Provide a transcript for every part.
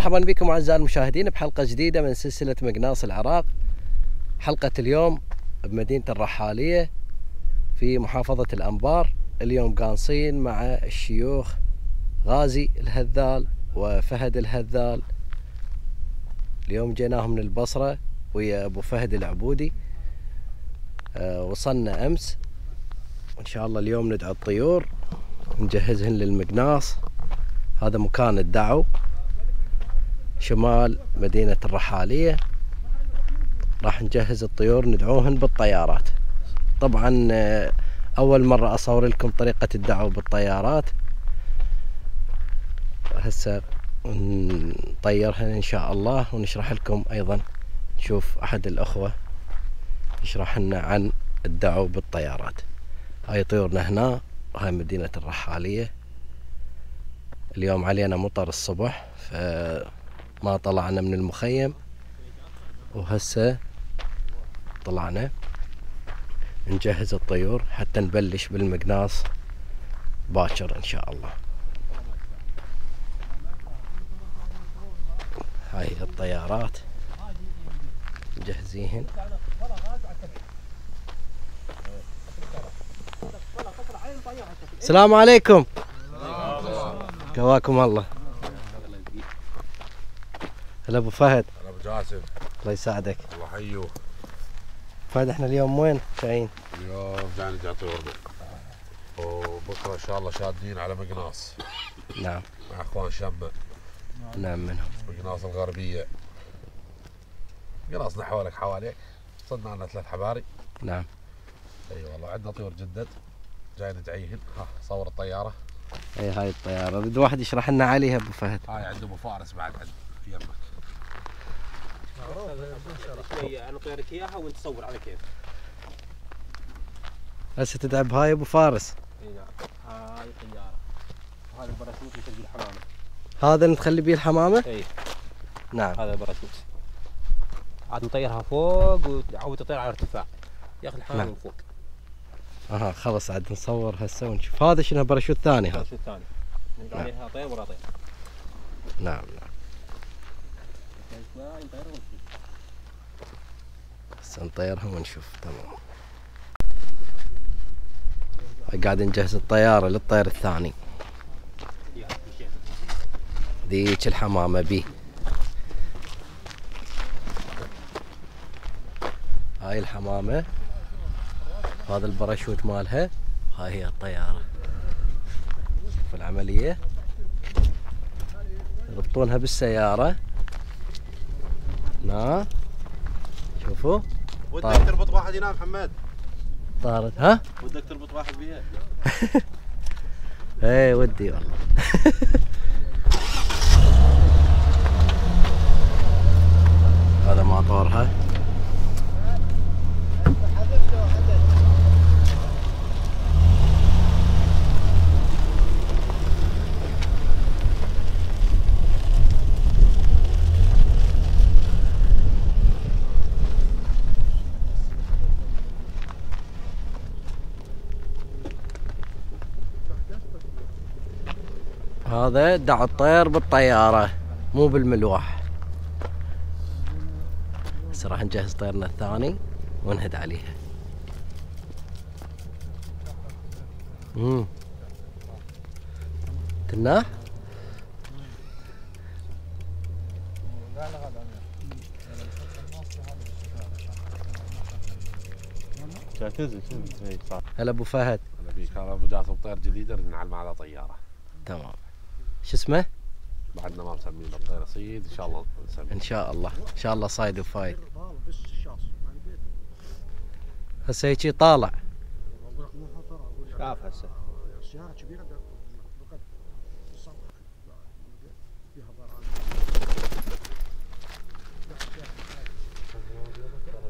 مرحبا بكم أعزائي المشاهدين بحلقة جديدة من سلسلة مقناص العراق. حلقة اليوم بمدينة الرحالية في محافظة الأنبار. اليوم قانصين مع الشيوخ غازي الهذال وفهد الهذال. اليوم جيناهم من البصرة ويا أبو فهد العبودي. أه وصلنا أمس. وان شاء الله اليوم ندعو الطيور نجهزهن للمقناص. هذا مكان الدعو. شمال مدينة الرحالية راح نجهز الطيور ندعوهن بالطيارات. طبعا آه، أول مرة أصور لكم طريقة الدعو بالطيارات. هسه نطيرهن إن شاء الله ونشرح لكم أيضا. نشوف أحد الأخوة يشرح لنا عن الدعو بالطيارات. هاي طيورنا هنا هاي مدينة الرحالية. اليوم علينا مطر الصبح فما طلعنا من المخيم. وهسه طلعنا. نجهز الطيور حتى نبلش بالمقناص باكر إن شاء الله. هاي الطيارات مجهزيهن. السلام عليكم. قواكم الله. هلا أبو فهد. هلا أبو جاسم. الله يساعدك. الله حيو فهد إحنا اليوم وين؟ جايين؟ اليوم جاي نجي طيورنا وبكرة إن شاء الله شادين على مقناص. نعم. مع إخوان شمه نعم منهم. مقناص الغربية. مقناصنا حوالك حواليك. صدنا لنا ثلاث حباري. نعم. أي والله عندنا طيور جدد. جاي ندعيهن ها صور الطيارة. أي هاي الطيارة. بده واحد يشرح لنا عليها أبو فهد. هاي عند أبو فارس بعد عند في إياها على كيف. هسه تدعي بهاي أبو فارس. إي نعم. هاي طياره وهذا الباراشوت يسجل الحمامة. هذا اللي تخلي بيه الحمامة؟ إي. نعم. هذا الباراشوت. عاد نطيرها فوق وتعود تطير على ارتفاع. ياخذ الحمامة نعم. من فوق. أها خلص عاد نصور هسه ونشوف. هذا شنو باراشوت ثاني هذا؟ الباراشوت الثاني. نلقى نعم. عليها طير ورا طير. نعم. نعم. شوي نطير ونشوف. تمام. قاعد نجهز الطيارة للطير الثاني. في. ذيك الحمامة بي. هاي الحمامة هذا الباراشوت مالها هاي هي الطيارة. شوف العملية. يربطونها بالسيارة. هنا شوفوا. ودك. تربط واحد هنا محمد. طارت ها؟ ودك تربط واحد بيها. إيه ودي والله. هذا ماطورها هذا دع الطير بالطيارة مو بالملوح. هسه راح نجهز طيرنا الثاني ونهد عليها. امم تناه صح. هلا أبو فهد. هلا بيك هذا أبو جاسم طير جديد نعلم على طيارة. تمام. شو اسمه؟ بعدنا ما مسمينه الطير صيد إن شاء الله نسميه. إن شاء الله. إن شاء الله صايد وفايد. هسه هيجي طالع. شاف هسه.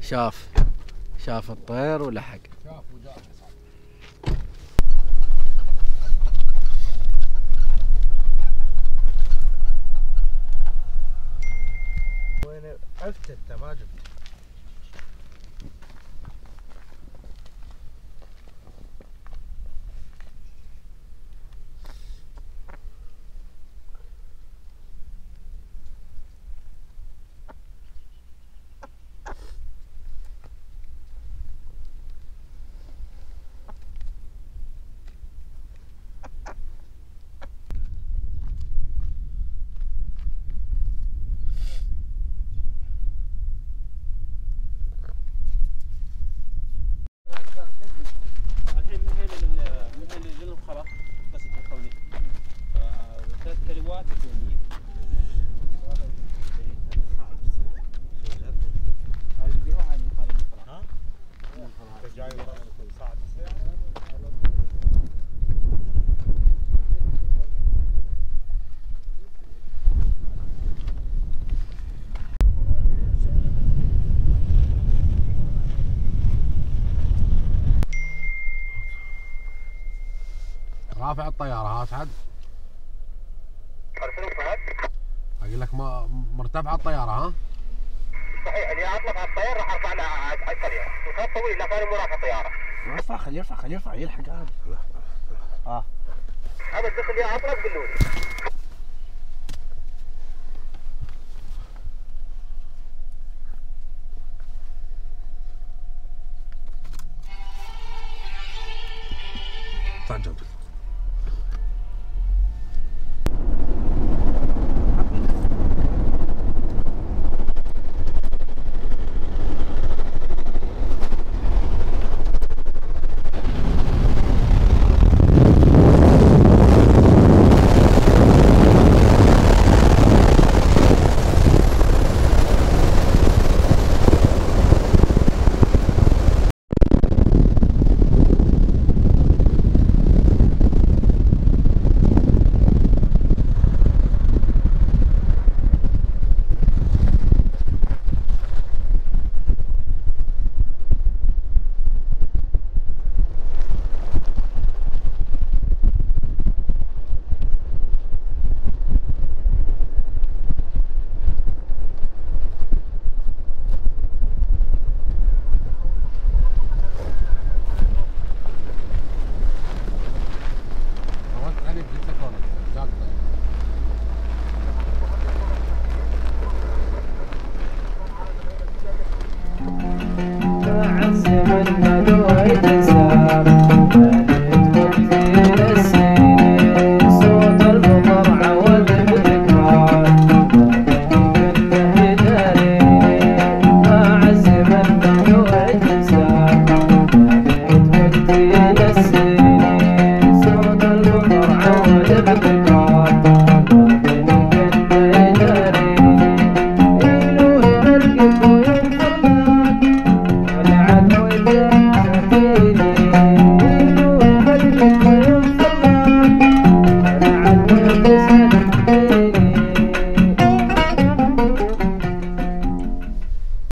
شاف. شاف الطير ولحق. عفت انت ما جبت. رافع الطياره ها اسعد أقول لك ما مرتفعه الطيارة ها؟ صحيح اللي أطلق على الطيار راح أرفع له على السريع. وخط طويل لا كان مو رافع طياره يرفع خليه يرفع خليه يرفع يلحق عاد هذا الدخل اللي أطلق قولوا لي.